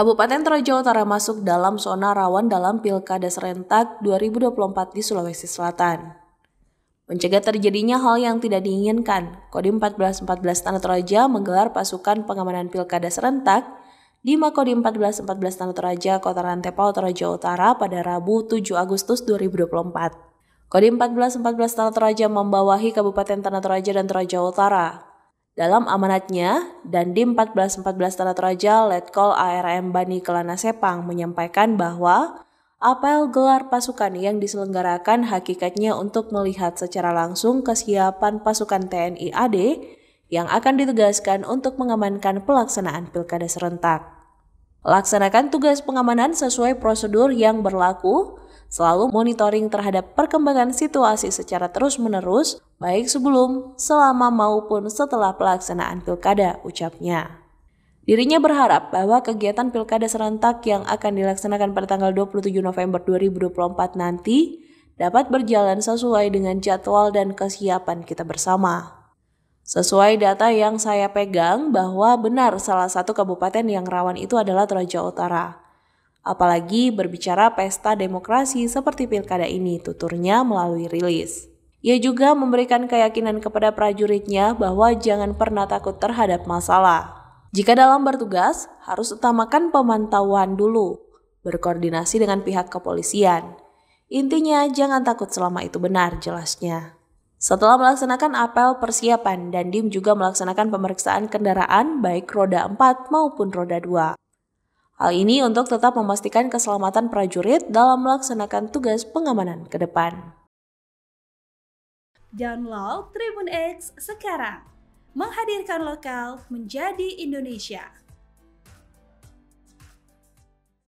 Kabupaten Toraja Utara masuk dalam zona rawan dalam Pilkada Serentak 2024 di Sulawesi Selatan. Mencegah terjadinya hal yang tidak diinginkan, Kodim 1414 Tanah Toraja menggelar pasukan pengamanan Pilkada Serentak di Makodim 1414 Tanah Toraja, Kota Rantepau, Toraja Utara pada Rabu 7 Agustus 2024. Kodim 1414 Tanah Toraja membawahi Kabupaten Tanah Toraja dan Toraja Utara. Dalam amanatnya, Dandim 1414 Tanah Toraja Letkol ARM Bani Kelana Sepang menyampaikan bahwa apel gelar pasukan yang diselenggarakan hakikatnya untuk melihat secara langsung kesiapan pasukan TNI AD yang akan ditegaskan untuk mengamankan pelaksanaan pilkada serentak. Laksanakan tugas pengamanan sesuai prosedur yang berlaku, selalu monitoring terhadap perkembangan situasi secara terus-menerus, baik sebelum, selama maupun setelah pelaksanaan pilkada, ucapnya. Dirinya berharap bahwa kegiatan pilkada serentak yang akan dilaksanakan pada tanggal 27 November 2024 nanti dapat berjalan sesuai dengan jadwal dan kesiapan kita bersama. Sesuai data yang saya pegang bahwa benar salah satu kabupaten yang rawan itu adalah Toraja Utara. Apalagi berbicara pesta demokrasi seperti pilkada ini, tuturnya melalui rilis. Ia juga memberikan keyakinan kepada prajuritnya bahwa jangan pernah takut terhadap masalah. Jika dalam bertugas, harus utamakan pemantauan dulu, berkoordinasi dengan pihak kepolisian. Intinya, jangan takut selama itu benar, jelasnya. Setelah melaksanakan apel persiapan, Dandim juga melaksanakan pemeriksaan kendaraan baik roda 4 maupun roda 2. Hal ini untuk tetap memastikan keselamatan prajurit dalam melaksanakan tugas pengamanan ke depan. Download Tribun X sekarang, menghadirkan lokal menjadi Indonesia.